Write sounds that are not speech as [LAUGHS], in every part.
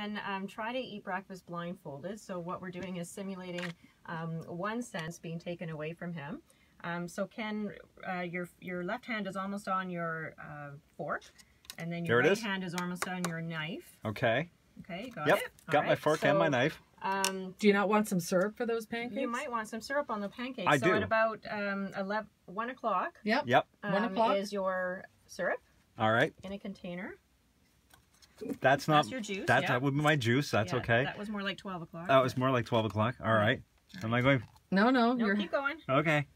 Ken um, try to eat breakfast blindfolded. So what we're doing is simulating um, one sense being taken away from him. Um, so Ken, uh, your your left hand is almost on your uh, fork, and then your There right is. hand is almost on your knife. Okay. Okay, got Yep. it. All Got my right, fork and my knife. Um, Do you not want some syrup for those pancakes? you might want some syrup on the pancakes. I so do. at about um, 11, 1 o'clock Yep. Yep. One um, o'clock? is your syrup All right. in a container. That's not. That's your juice. That, yeah. that would be my juice. That's Yeah, okay. That was more like 12 o'clock. That was more like 12 o'clock. All right. Am I going? No, no, No, you're keep going. Okay.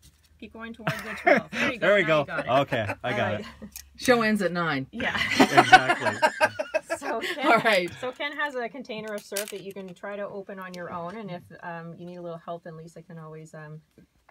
Keep going towards the 12. There you go. There we now go. you got it. Okay. I got right. it. show ends at nine. Yeah. Exactly. [LAUGHS] so Ken, All right. So Ken has a container of syrup that you can try to open on your own, and if um, you need a little help, then Lisa can always um,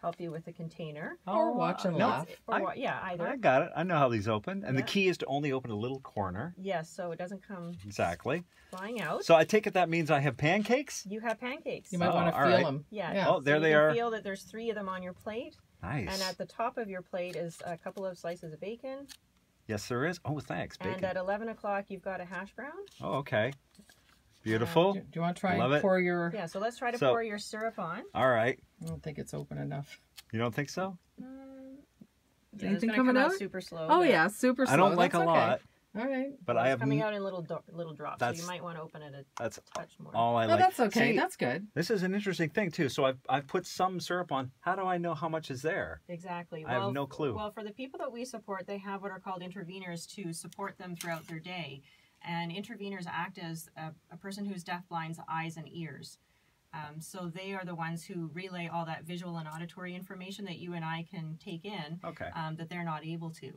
help you with the container. Or watch and no, laugh. Or I- Yeah, either. I got it. I know how these open. And the key is to only open a little corner. Yes, so it doesn't come Exactly. flying out. So I take it that means I have pancakes? you have pancakes. You might Oh, want to feel right. them. Yeah. Yeah. Oh, there you they can are. Feel that there's three of them on your plate, Nice. and at the top of your plate is a couple of slices of bacon. Yes, there is. Oh, thanks. And at 11 o'clock, you've got a hash brown. Oh, okay. Beautiful. Do, do you want to try Love and it. pour your? Yeah, so let's try to So- pour your syrup on. All right. I don't think it's open enough. You don't think so? Mm, yeah, Anything it's coming come out? super slow. Oh yeah, super. slow. I don't slow. like a That's okay. lot, All right. but it's I have coming out in little little drops, so That's- you might want to open it a that's touch more. all I No, like. that's okay. See, that's good. This is an interesting thing too. So I've I've put some syrup on. How do I know how much is there? Exactly. I have no clue. Well, for the people that we support, they have what are called interveners to support them throughout their day. And interveners act as a, a person who's deafblind's eyes and ears. Um, so they are the ones who relay all that visual and auditory information that you and I can take in Okay. um, that they're not able to.